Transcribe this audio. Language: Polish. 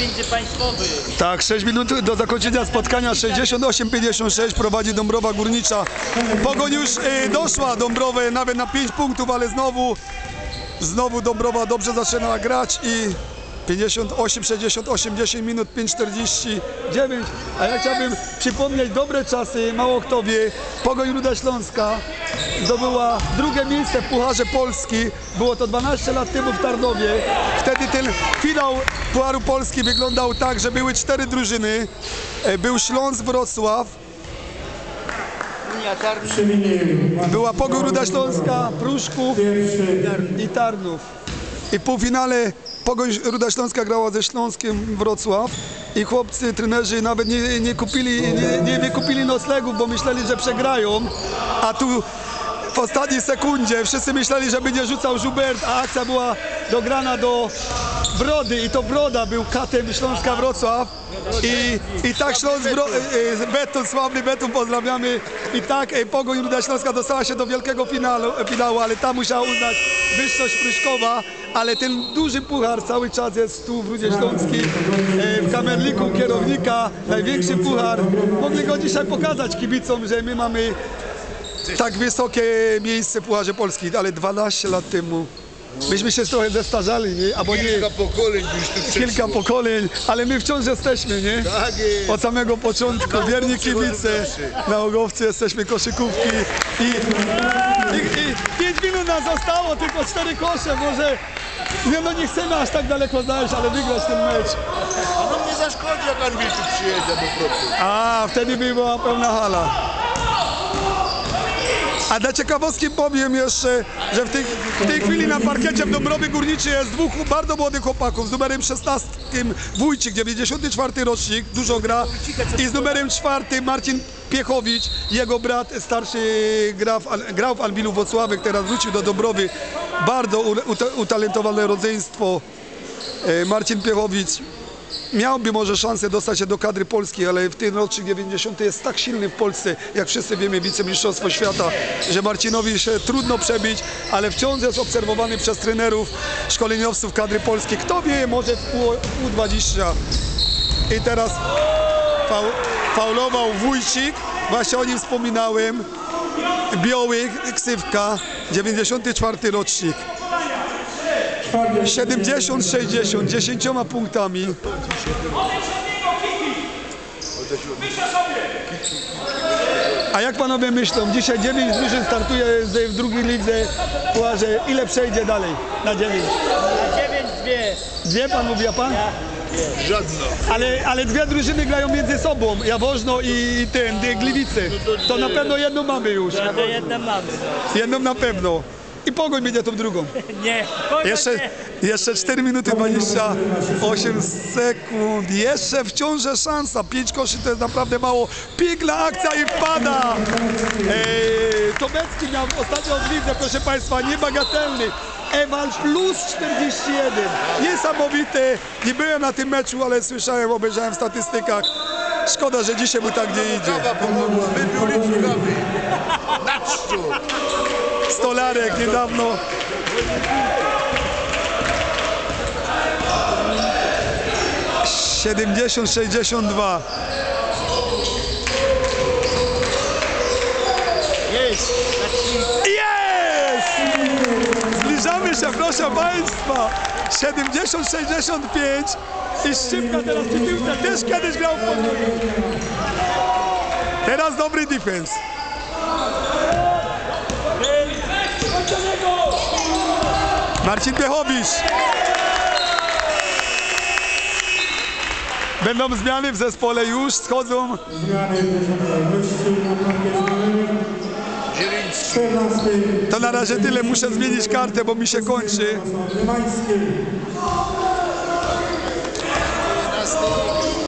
międzypaństwowy. Tak, 6 minut do zakończenia spotkania, 68-56 prowadzi Dąbrowa Górnicza. Pogoń już y, doszła Dąbrowę nawet na 5 punktów, ale znowu, znowu Dąbrowa dobrze zaczyna grać i 58, 68, 10 minut, 5,49. A ja chciałbym przypomnieć dobre czasy, mało kto wie. Pogoń Ruda Śląska zdobyła drugie miejsce w Pucharze Polski. Było to 12 lat temu w Tarnowie. Wtedy ten finał Pucharu Polski wyglądał tak, że były cztery drużyny. E, Był Śląsk Wrocław, była Pogoń Ruda Śląska, Pruszków i Tarnów. I w półfinale Pogoń Ruda Śląska grała ze Śląskiem Wrocław i chłopcy, trenerzy nawet nie, nie kupili, nie, nie wykupili noclegów, bo myśleli, że przegrają, a tu w ostatniej sekundzie. Wszyscy myśleli, że będzie rzucał Żubert, a akcja była dograna do Brody. I to Broda był katem Śląska Wrocław. I, i tak Śląsk e, e, Beton, sławny Beton pozdrawiamy. I tak e, Pogoń Ruda Śląska dostała się do wielkiego finalu, finału, ale tam musiała uznać wyższość Pryszkowa, ale ten duży puchar cały czas jest tu w Rudzie Śląskiej w kamerniku kierownika, największy puchar. Mogli go dzisiaj pokazać kibicom, że my mamy tak wysokie miejsce w Pucharze Polski, ale 12 lat temu myśmy się trochę zestarzali, nie? Albo nie, Kilka pokoleń już tu kilka przeszło. pokoleń, ale my wciąż jesteśmy, nie? Tak jest. Od samego początku, wierni kibice, nałogowcy jesteśmy, koszykówki i, i, i 5 minut nam zostało, tylko cztery kosze, może nie, no nie chcemy aż tak daleko znaleźć, ale wygrać ten mecz. A nam nie zaszkodzi, jak tu przyjedzie po prostu. A, wtedy by była pełna hala. A dla ciekawostki powiem jeszcze, że w tej, w tej chwili na parkiecie w Dąbrowie Górniczej jest dwóch bardzo młodych chłopaków. Z numerem 16 Wójcik, 94 rocznik, dużo gra. I z numerem 4 Marcin Piechowicz, jego brat starszy gra w, grał w Albilu Wocławek, teraz wrócił do Dąbrowy. Bardzo utalentowane rodzeństwo. E, Marcin Piechowicz miałby może szansę dostać się do kadry polskiej, ale w tym rocznik 90 jest tak silny w Polsce, jak wszyscy wiemy, wicemistrzostwo świata, że Marcinowi się trudno przebić, ale wciąż jest obserwowany przez trenerów, szkoleniowców kadry polskiej. Kto wie, może w U- U20. I teraz faul, faulował Wójcik, właśnie o nim wspominałem, Biały, ksywka, 94 rocznik. 70-60, 10 punktami. A jak panowie myślą, dzisiaj 9 drużyn startuje z- w drugiej lidze w. Ile przejdzie dalej na 9? Na 9 dwie. Dwie pan mówi, a pan? Żadno. Ale, ale dwie drużyny grają między sobą, Jaworzno i ten, Gliwice. To na pewno jedną mamy już. To jedne mamy. Jedną na pewno. I Pogoń będzie tą drugą. Nie. Jeszcze, nie? jeszcze 4 minuty 28 sekund. Jeszcze wciąż jest szansa. 5 koszy to jest naprawdę mało. Piękna akcja i wpada. Eee, Tomecki miał ostatnio odwiedzę, proszę Państwa, niebagatelny. Ewal plus 41. Niesamowity. Nie byłem na tym meczu, ale słyszałem, obejrzałem w statystykach. Szkoda, że dzisiaj mu tak nie idzie. Litr kawy. Na czczu. Stolarek niedawno. Siedemdziesiąt, sześćdziesiąt dwa. Jest. Zbliżamy się, proszę Państwa. 70-65 i Szczypka teraz przy piłce też kiedyś grał w podwójnie. Teraz dobry defense. Marcin Piechowicz. Będą zmiany w zespole już, schodzą. To na razie tyle, muszę zmienić kartę, bo mi się kończy.